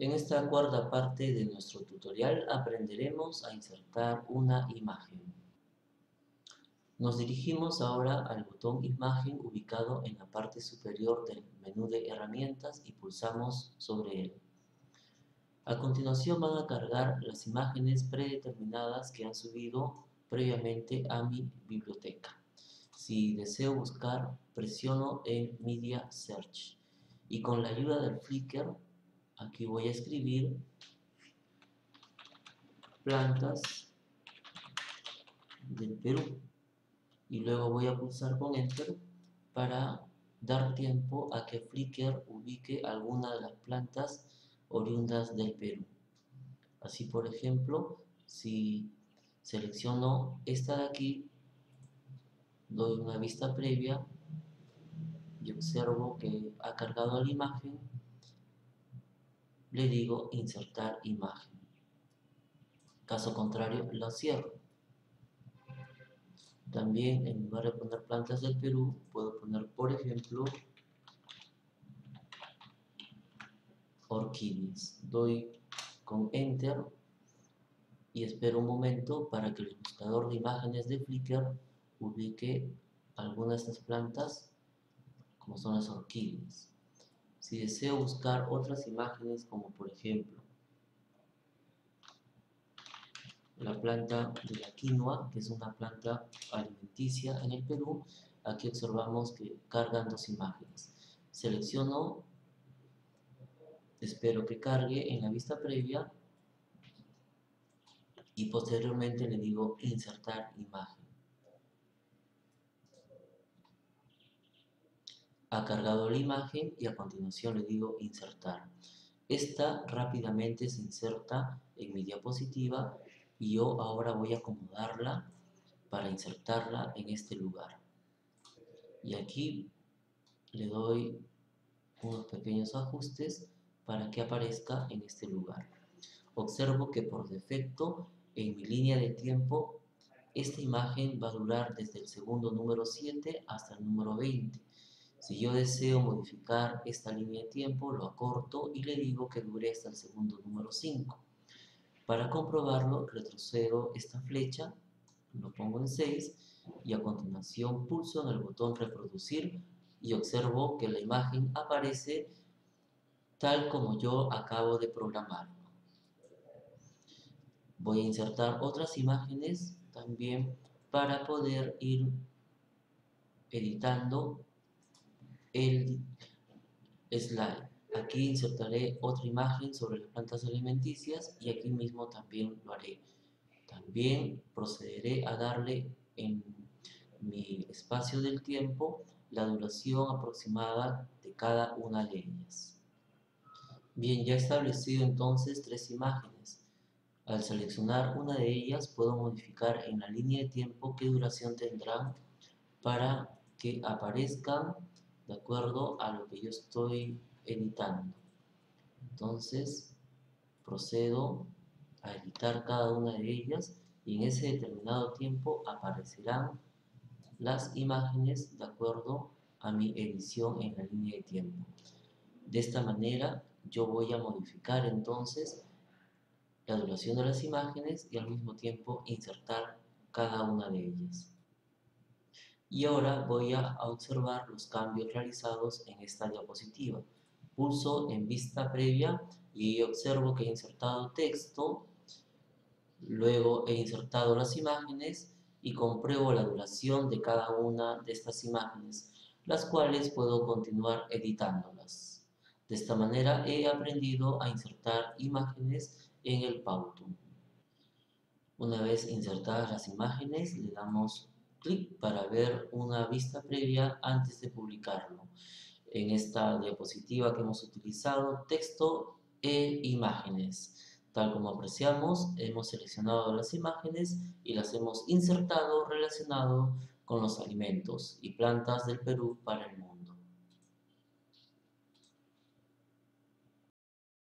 En esta cuarta parte de nuestro tutorial aprenderemos a insertar una imagen. Nos dirigimos ahora al botón Imagen ubicado en la parte superior del menú de herramientas y pulsamos sobre él. A continuación van a cargar las imágenes predeterminadas que han subido previamente a mi biblioteca. Si deseo buscar, presiono en Media Search y con la ayuda del Flickr aquí voy a escribir plantas del Perú y luego voy a pulsar con Enter para dar tiempo a que Flickr ubique alguna de las plantas oriundas del Perú. Así por ejemplo, si selecciono esta de aquí, doy una vista previa y observo que ha cargado la imagen le digo insertar imagen. Caso contrario, la cierro. También en lugar de poner plantas del Perú, puedo poner, por ejemplo, orquídeas. Doy con Enter y espero un momento para que el buscador de imágenes de Flickr ubique algunas de estas plantas como son las orquídeas. Si deseo buscar otras imágenes como por ejemplo la planta de la quinoa, que es una planta alimenticia en el Perú, aquí observamos que cargan dos imágenes. Selecciono, espero que cargue en la vista previa y posteriormente le digo insertar imagen. Ha cargado la imagen y a continuación le digo insertar. Esta rápidamente se inserta en mi diapositiva y yo ahora voy a acomodarla para insertarla en este lugar. Y aquí le doy unos pequeños ajustes para que aparezca en este lugar. Observo que por defecto en mi línea de tiempo esta imagen va a durar desde el segundo número 7 hasta el número 20 si yo deseo modificar esta línea de tiempo, lo acorto y le digo que dure hasta el segundo número 5. Para comprobarlo, retrocedo esta flecha, lo pongo en 6 y a continuación pulso en el botón reproducir y observo que la imagen aparece tal como yo acabo de programarlo. Voy a insertar otras imágenes también para poder ir editando el slide. Aquí insertaré otra imagen sobre las plantas alimenticias y aquí mismo también lo haré. También procederé a darle en mi espacio del tiempo la duración aproximada de cada una de ellas. Bien, ya he establecido entonces tres imágenes. Al seleccionar una de ellas puedo modificar en la línea de tiempo qué duración tendrán para que aparezcan de acuerdo a lo que yo estoy editando. Entonces, procedo a editar cada una de ellas y en ese determinado tiempo aparecerán las imágenes de acuerdo a mi edición en la línea de tiempo. De esta manera yo voy a modificar entonces la duración de las imágenes y al mismo tiempo insertar cada una de ellas. Y ahora voy a observar los cambios realizados en esta diapositiva. Pulso en vista previa y observo que he insertado texto, luego he insertado las imágenes y compruebo la duración de cada una de estas imágenes, las cuales puedo continuar editándolas. De esta manera he aprendido a insertar imágenes en el Powtoon. Una vez insertadas las imágenes, le damos clic para ver una vista previa antes de publicarlo. En esta diapositiva que hemos utilizado, texto e imágenes. Tal como apreciamos, hemos seleccionado las imágenes y las hemos insertado relacionado con los alimentos y plantas del Perú para el mundo.